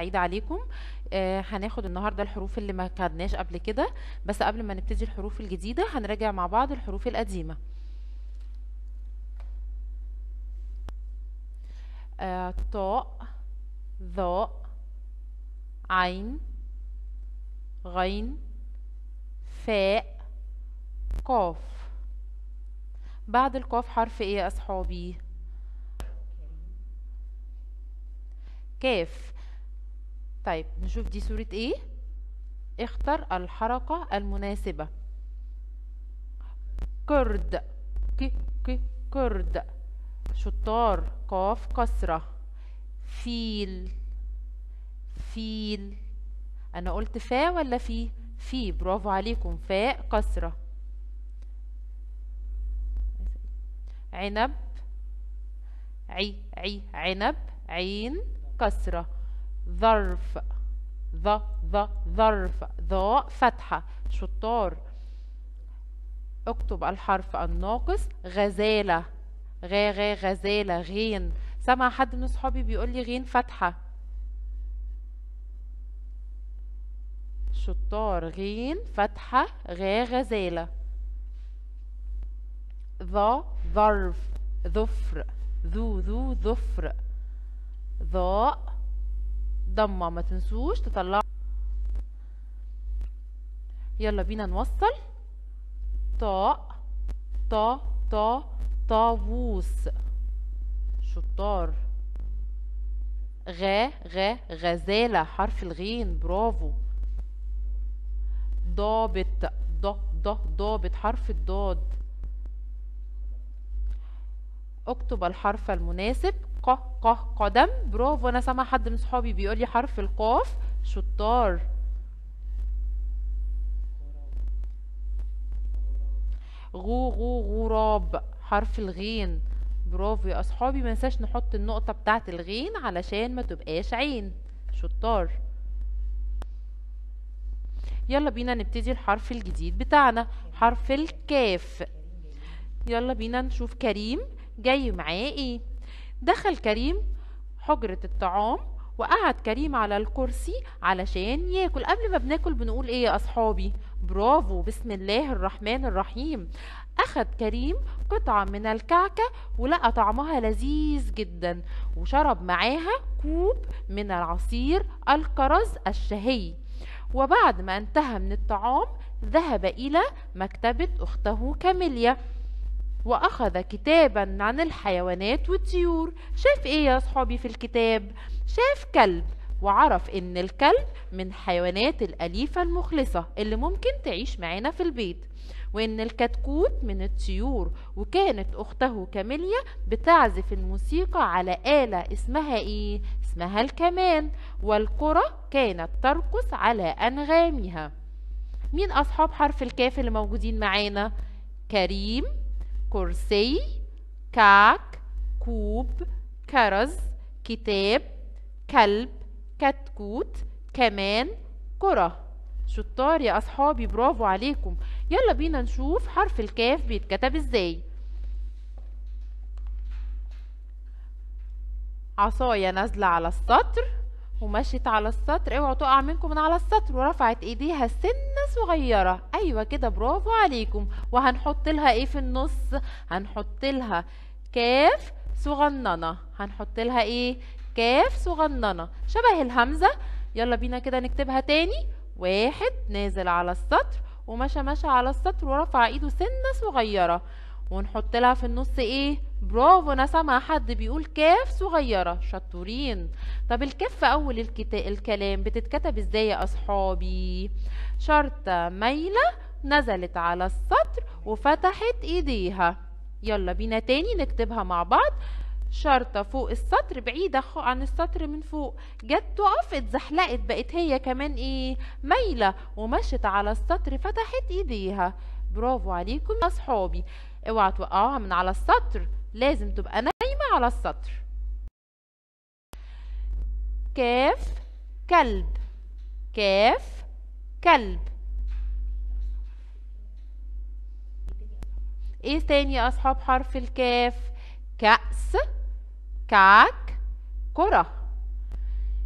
سعيدة عليكم. آه هناخد النهاردة الحروف اللي ما خدناش قبل كده بس قبل ما نبتدي الحروف الجديدة هنراجع مع بعض الحروف القديمة. آه طاء ظاء عين غين فاء قاف. بعد القاف حرف إيه يا أصحابي؟ كاف. طيب نشوف دي صورة إيه؟ اختر الحركة المناسبة. كرد. ك ك كرد. شطار. قاف. كسرة. فيل. فيل. أنا قلت فا ولا في؟ في. برافو عليكم. فاء كسرة. عنب. عي عي عنب. عين. كسرة. ظرف. ظ ظ ظرف. ظاء فتحة. شطار. اكتب الحرف الناقص. غزالة. غا غا غزالة. غين. سمع حد من صحابي بيقول لي غين فتحة. شطار. غين فتحة. غا غزالة. ظا ظرف. ظفر. ذو ذو ظفر. ظاء. ضمة ما تنسوش تطلعوا. يلا بينا نوصل. طاء طا طا طاووس. شطار. غا غا غزالة حرف الغين برافو. ضابط ض ض ضابط حرف الضاد. اكتب الحرف المناسب. ق ق قدم. برافو أنا سامع حد من صحابي بيقول لي حرف القاف. شطار. غو غو غراب. حرف الغين. برافو يا أصحابي. ما ننساش نحط النقطة بتاعه الغين علشان ما تبقاش عين. شطار. يلا بينا نبتدي الحرف الجديد بتاعنا. حرف الكاف. يلا بينا نشوف كريم جاي معاه إيه؟ دخل كريم حجرة الطعام وقعد كريم على الكرسي علشان ياكل. قبل ما بناكل بنقول إيه يا أصحابي؟ برافو بسم الله الرحمن الرحيم. اخد كريم قطعة من الكعكة ولقى طعمها لذيذ جدا وشرب معاها كوب من العصير الكرز الشهي. وبعد ما انتهى من الطعام ذهب إلى مكتبة أخته كاميليا. وأخذ كتابا عن الحيوانات والطيور. شاف إيه يا صحابي في الكتاب؟ شاف كلب وعرف إن الكلب من حيوانات الأليفة المخلصة اللي ممكن تعيش معانا في البيت وإن الكتكوت من الطيور وكانت أخته كاميليا بتعزف الموسيقى على آلة اسمها إيه؟ اسمها الكمان. والكرة كانت ترقص على أنغامها. مين أصحاب حرف الكاف اللي موجودين معانا؟ كريم كرسي كعك كوب كرز كتاب كلب كتكوت كمان كرة. شطار يا أصحابي برافو عليكم. يلا بينا نشوف حرف الكاف بيتكتب إزاي. عصاية نازلة على السطر. ومشيت على السطر اوعوا تقع منكم من على السطر ورفعت ايديها سنة صغيرة. أيوه كده برافو عليكم. وهنحط لها إيه في النص؟ هنحط لها كاف صغننة. هنحط لها إيه؟ كاف صغننة. شبه الهمزة. يلا بينا كده نكتبها تاني. واحد نازل على السطر ومشى مشى على السطر ورفع ايده سنة صغيرة. ونحط لها في النص إيه؟ برافو أنا سامعه حد بيقول كاف صغيرة شطورين. طب الكاف في أول الكتا... الكلام بتتكتب إزاي يا أصحابي؟ شرطة مايلة نزلت على السطر وفتحت إيديها. يلا بينا تاني نكتبها مع بعض. شرطة فوق السطر بعيدة عن السطر من فوق. جت تقف اتزحلقت بقت هي كمان إيه؟ مايلة ومشت على السطر فتحت إيديها. برافو عليكم يا أصحابي. اوعى توقعوها من على السطر. لازم تبقى نايمة على السطر. كاف كلب. كاف كلب. إيه تاني أصحاب؟ حرف الكاف. كأس كعك كرة.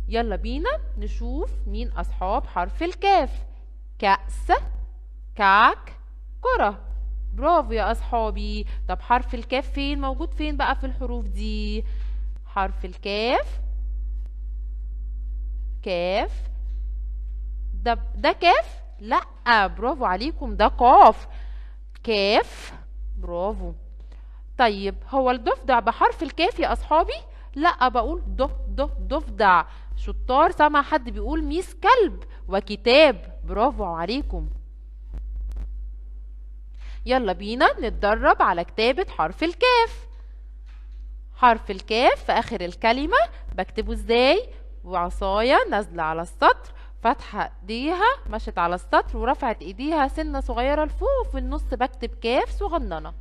يلا بينا نشوف مين أصحاب حرف الكاف. كأس كعك كرة. برافو يا أصحابي. طب حرف الكاف فين؟ موجود فين بقى في الحروف دي؟ حرف الكاف. كاف. ده ده كاف؟ لأ برافو عليكم ده قاف. كاف. برافو. طيب هو الضفدع بحرف الكاف يا أصحابي؟ لأ بقول ضف ضف ضفدع. شطار سمع حد بيقول ميس كلب. وكتاب. برافو عليكم. يلا بينا نتدرب على كتابة حرف الكاف. حرف الكاف في آخر الكلمة بكتبه إزاي؟ وعصاية نازلة على السطر. فاتحة إيديها مشت على السطر ورفعت إيديها سنة صغيرة لفوق. وفي النص بكتب كاف صغننة.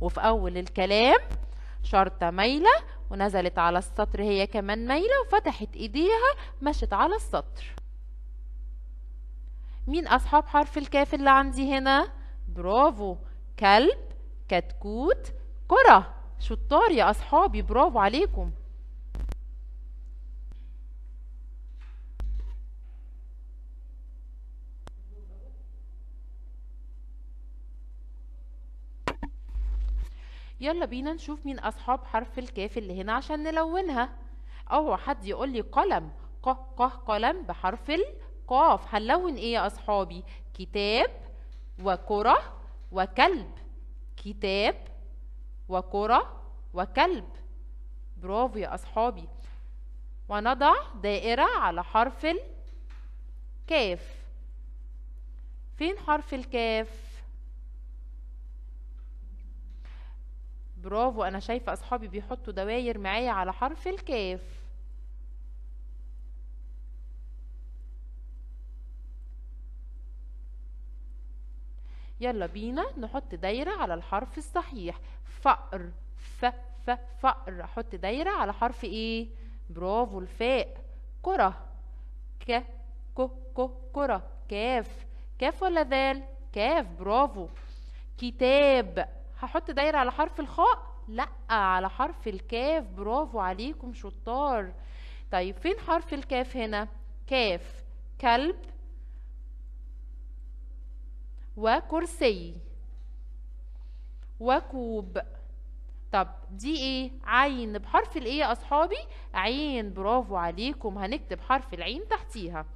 وفي أول الكلام شرطة مايلة ونزلت على السطر هي كمان مايلة وفتحت إيديها مشت على السطر. مين أصحاب حرف الكاف اللي عندي هنا؟ برافو كلب كتكوت كرة. شطار يا أصحابي برافو عليكم. يلا بينا نشوف مين أصحاب حرف الكاف اللي هنا عشان نلونها. أو حد يقول لي قلم. ق ق قلم بحرف القاف هنلون إيه يا أصحابي؟ كتاب وكرة وكلب. كتاب وكرة وكلب. برافو يا أصحابي. ونضع دائرة على حرف الكاف. فين حرف الكاف؟ برافو أنا شايفة أصحابي بيحطوا دواير معايا على حرف الكاف. يلا بينا نحط دايرة على الحرف الصحيح. فأر ف ف فأر. أحط دايرة على حرف إيه؟ برافو الفاء. كرة. ك ك ك كرة. كاف. كاف ولا ذال؟ كاف. برافو. كتاب. هحط دايرة على حرف الخاء؟ لأ على حرف الكاف. برافو عليكم شطار. طيب فين حرف الكاف هنا؟ كاف. كلب. وكرسي. وكوب. طب دي إيه؟ عين بحرف الإيه يا أصحابي؟ عين. برافو عليكم. هنكتب حرف العين تحتيها.